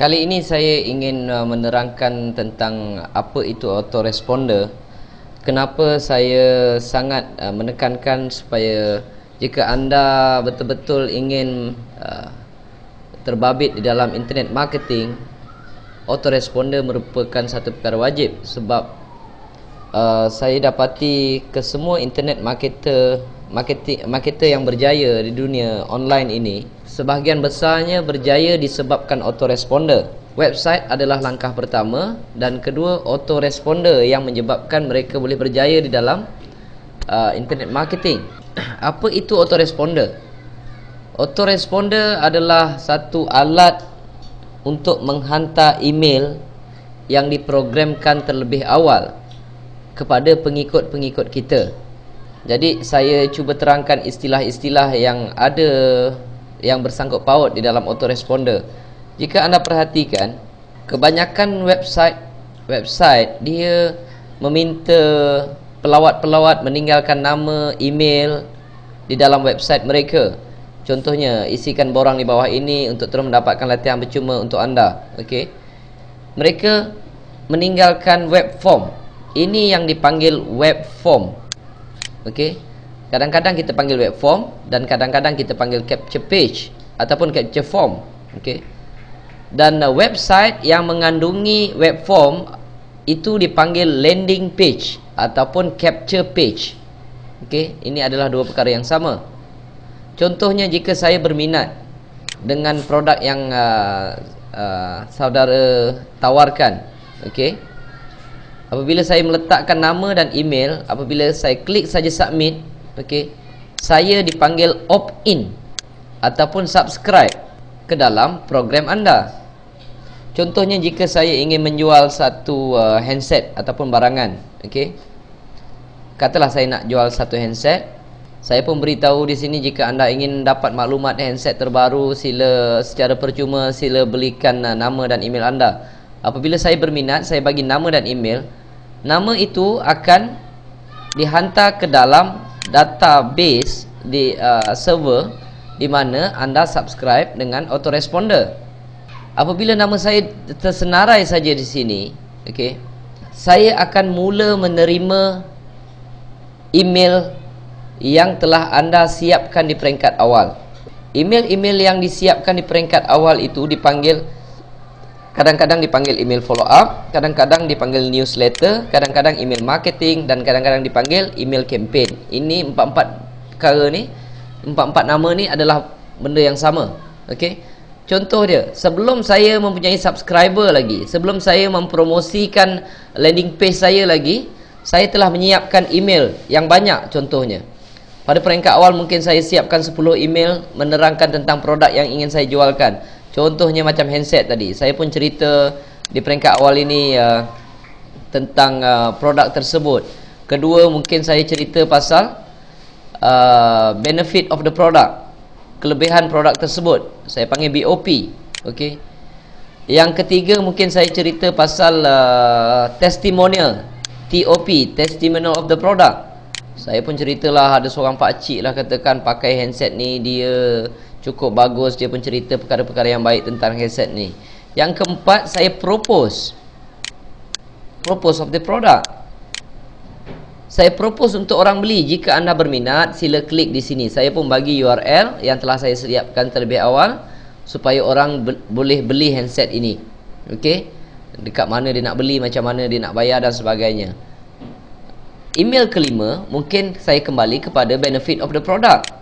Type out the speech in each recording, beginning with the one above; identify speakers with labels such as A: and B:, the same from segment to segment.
A: Kali ini saya ingin uh, menerangkan tentang apa itu autoresponder. Kenapa saya sangat uh, menekankan supaya jika anda betul-betul ingin uh, terbabit di dalam internet marketing, autoresponder merupakan satu perkara wajib sebab saya dapati ke semua internet marketer marketing marketer yang berjaya di dunia online ini sebahagian besarnya berjaya disebabkan autoresponder. Website adalah langkah pertama dan kedua autoresponder yang menyebabkan mereka boleh berjaya di dalam uh, internet marketing. Apa itu autoresponder? Autoresponder adalah satu alat untuk menghantar email yang diprogramkan terlebih awal kepada pengikut-pengikut kita jadi saya cuba terangkan istilah-istilah yang ada yang bersangkut paut di dalam autoresponder. Jika anda perhatikan, kebanyakan website website dia meminta pelawat-pelawat meninggalkan nama, email di dalam website mereka. Contohnya, isikan borang di bawah ini untuk terus mendapatkan latihan percuma untuk anda. Okey. Mereka meninggalkan web form. Ini yang dipanggil web form. Okey. Kadang-kadang kita panggil web form dan kadang-kadang kita panggil capture page ataupun capture form. Okey. Dan uh, website yang mengandungi web form itu dipanggil landing page ataupun capture page. Okey, ini adalah dua perkara yang sama. Contohnya jika saya berminat dengan produk yang uh, uh, saudara tawarkan, okey. Apabila saya meletakkan nama dan email, apabila saya klik saja submit, okey, saya dipanggil opt-in ataupun subscribe ke dalam program anda. Contohnya jika saya ingin menjual satu uh, handset ataupun barangan, okey. Katalah saya nak jual satu handset, saya pun beritahu di sini jika anda ingin dapat maklumat handset terbaru, sila secara percuma sila belikan uh, nama dan email anda. Apabila saya berminat, saya bagi nama dan email, nama itu akan dihantar ke dalam database di uh, server di mana anda subscribe dengan autoresponder. Apabila nama saya tersenarai saja di sini, okey. Saya akan mula menerima email yang telah anda siapkan di peringkat awal. Email-email yang disiapkan di peringkat awal itu dipanggil Kadang-kadang dipanggil email follow up, kadang-kadang dipanggil newsletter, kadang-kadang email marketing dan kadang-kadang dipanggil email campaign. Ini empat-empat perkara ni, empat-empat nama ni adalah benda yang sama. Okey. Contoh dia, sebelum saya mempunyai subscriber lagi, sebelum saya mempromosikan landing page saya lagi, saya telah menyiapkan email yang banyak contohnya. Pada peringkat awal mungkin saya siapkan 10 email menerangkan tentang produk yang ingin saya jualkan. Contohnya macam handset tadi. Saya pun cerita di peringkat awal ini uh, tentang uh, produk tersebut. Kedua mungkin saya cerita pasal uh, benefit of the product. Kelebihan produk tersebut. Saya panggil BOP. Okey. Yang ketiga mungkin saya cerita pasal uh, testimonial. TOP, testimonial of the product. Saya pun ceritalah ada seorang pak cik lah katakan pakai handset ni dia cukup bagus dia pun cerita perkara-perkara yang baik tentang headset ni. Yang keempat saya propose. Propose of the product. Saya propose untuk orang beli. Jika anda berminat sila klik di sini. Saya pun bagi URL yang telah saya siapkan terlebih awal supaya orang be boleh beli handset ini. Ok? Dekat mana dia nak beli macam mana dia nak bayar dan sebagainya. Email kelima mungkin saya kembali kepada benefit of the product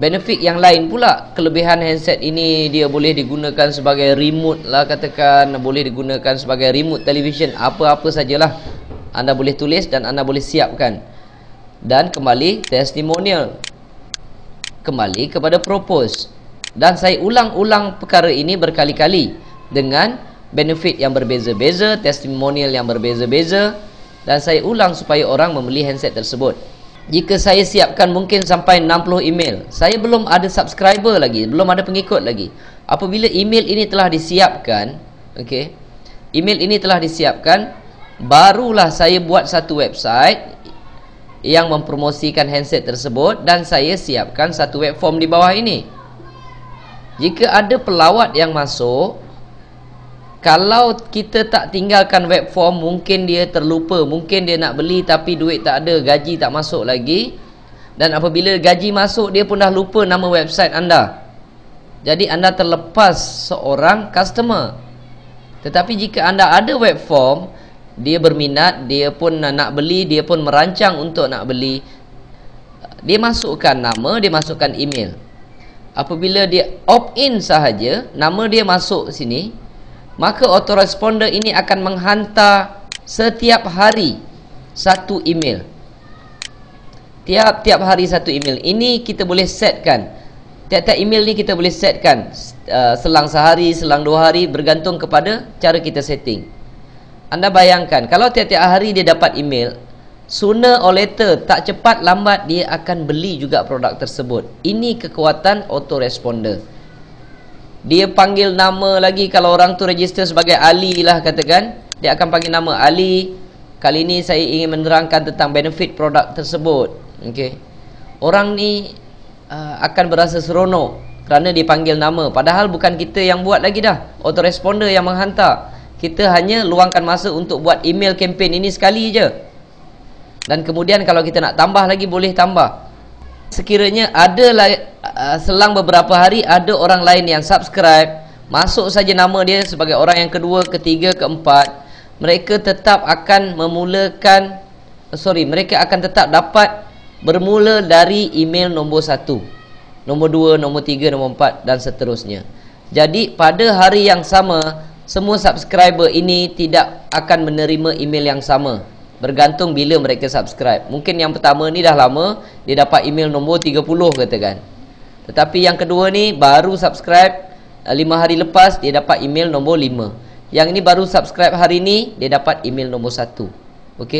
A: benefit yang lain pula kelebihan handset ini dia boleh digunakan sebagai remote lah katakan boleh digunakan sebagai remote television apa-apa sajalah anda boleh tulis dan anda boleh siapkan. Dan kembali testimonial. Kembali kepada propose. Dan saya ulang-ulang perkara ini berkali-kali dengan benefit yang berbeza-beza testimonial yang berbeza-beza dan saya ulang supaya orang membeli handset tersebut jika saya siapkan mungkin sampai 60 email. Saya belum ada subscriber lagi belum ada pengikut lagi. Apabila email ini telah disiapkan okey email ini telah disiapkan barulah saya buat satu website yang mempromosikan handset tersebut dan saya siapkan satu web form di bawah ini. Jika ada pelawat yang masuk kalau kita tak tinggalkan web form mungkin dia terlupa. Mungkin dia nak beli tapi duit tak ada gaji tak masuk lagi. Dan apabila gaji masuk dia pun dah lupa nama website anda. Jadi anda terlepas seorang customer. Tetapi jika anda ada web form dia berminat dia pun nak beli dia pun merancang untuk nak beli. Dia masukkan nama dia masukkan email. Apabila dia opt in sahaja nama dia masuk sini maka autoresponder ini akan menghantar setiap hari satu email. Tiap-tiap hari satu email. Ini kita boleh setkan. Tiap-tiap email ni kita boleh setkan uh, selang sehari selang dua hari bergantung kepada cara kita setting. Anda bayangkan kalau tiap-tiap hari dia dapat email sooner or later tak cepat lambat dia akan beli juga produk tersebut. Ini kekuatan autoresponder dia panggil nama lagi kalau orang tu register sebagai Ali lah katakan. Dia akan panggil nama Ali. Kali ini saya ingin menerangkan tentang benefit produk tersebut. Okey. Orang ni uh, akan berasa seronok kerana dipanggil nama. Padahal bukan kita yang buat lagi dah. Autoresponder yang menghantar. Kita hanya luangkan masa untuk buat email campaign ini sekali je. Dan kemudian kalau kita nak tambah lagi boleh tambah. Sekiranya ada uh, selang beberapa hari ada orang lain yang subscribe. Masuk saja nama dia sebagai orang yang kedua, ketiga, keempat. Mereka tetap akan memulakan sorry, mereka akan tetap dapat bermula dari email nombor satu nombor dua, nombor tiga, nombor empat dan seterusnya. Jadi pada hari yang sama semua subscriber ini tidak akan menerima email yang sama. Bergantung bila mereka subscribe. Mungkin yang pertama ni dah lama dia dapat email nombor 30 katakan tetapi yang kedua ni baru subscribe 5 eh, hari lepas dia dapat email nombor 5 yang ini baru subscribe hari ni dia dapat email nombor 1 ok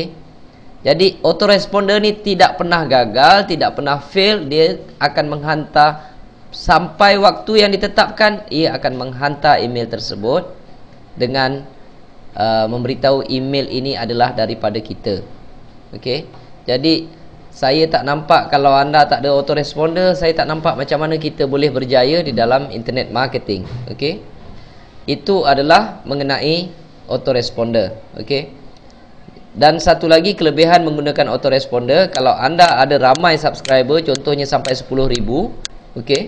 A: jadi autoresponder ni tidak pernah gagal tidak pernah fail dia akan menghantar sampai waktu yang ditetapkan ia akan menghantar email tersebut dengan uh, memberitahu email ini adalah daripada kita. Okey. Jadi saya tak nampak kalau anda tak ada autoresponder, saya tak nampak macam mana kita boleh berjaya di dalam internet marketing. Okey. Itu adalah mengenai autoresponder. Okey. Dan satu lagi kelebihan menggunakan autoresponder, kalau anda ada ramai subscriber, contohnya sampai 10,000, okey.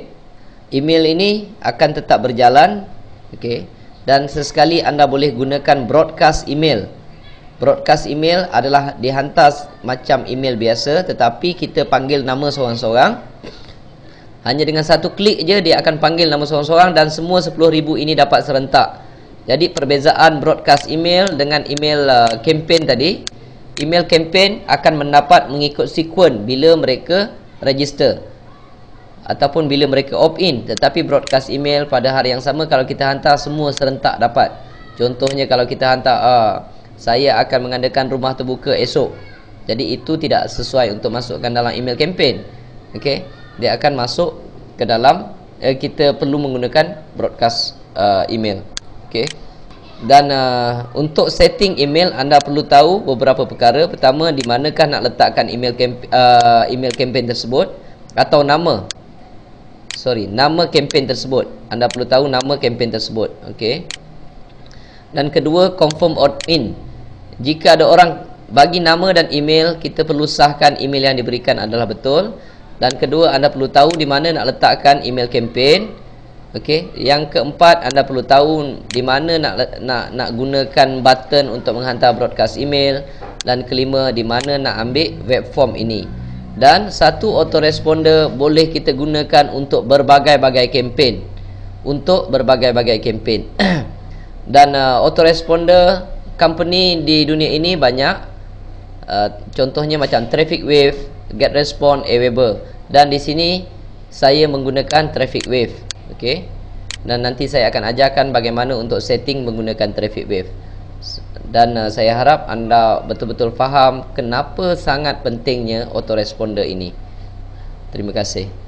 A: Email ini akan tetap berjalan, okey dan sesekali anda boleh gunakan broadcast email broadcast email adalah dihantar macam email biasa tetapi kita panggil nama seorang-seorang. Hanya dengan satu klik je dia akan panggil nama seorang-seorang dan semua 10,000 ini dapat serentak. Jadi perbezaan broadcast email dengan email uh, campaign tadi email campaign akan mendapat mengikut sequence bila mereka register ataupun bila mereka opt in. Tetapi broadcast email pada hari yang sama kalau kita hantar semua serentak dapat. Contohnya kalau kita hantar uh, saya akan mengadakan rumah terbuka esok. Jadi itu tidak sesuai untuk masukkan dalam email campaign okey dia akan masuk ke dalam uh, kita perlu menggunakan broadcast uh, email. Okey dan uh, untuk setting email anda perlu tahu beberapa perkara. Pertama di manakah nak letakkan email camp, uh, email campaign tersebut atau nama. Sorry nama kempen tersebut. Anda perlu tahu nama kempen tersebut. Okey dan kedua confirm opt in jika ada orang bagi nama dan email kita perlu sahkan email yang diberikan adalah betul. Dan kedua anda perlu tahu di mana nak letakkan email kempen. Okey. Yang keempat anda perlu tahu di mana nak nak nak gunakan button untuk menghantar broadcast email. Dan kelima di mana nak ambil web form ini. Dan satu autoresponder boleh kita gunakan untuk berbagai-bagai kempen. Untuk berbagai-bagai kempen. Dan uh, autoresponder company di dunia ini banyak. Uh, contohnya macam traffic wave get response aweber. Dan di sini saya menggunakan traffic wave okey? Dan nanti saya akan ajarkan bagaimana untuk setting menggunakan traffic wave. Dan uh, saya harap anda betul-betul faham kenapa sangat pentingnya autoresponder ini. Terima kasih